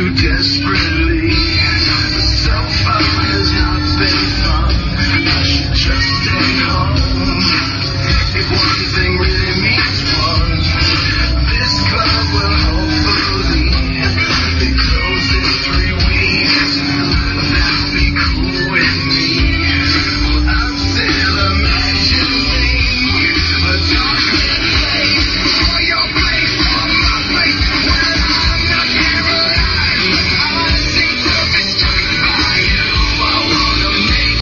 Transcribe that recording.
too desperate.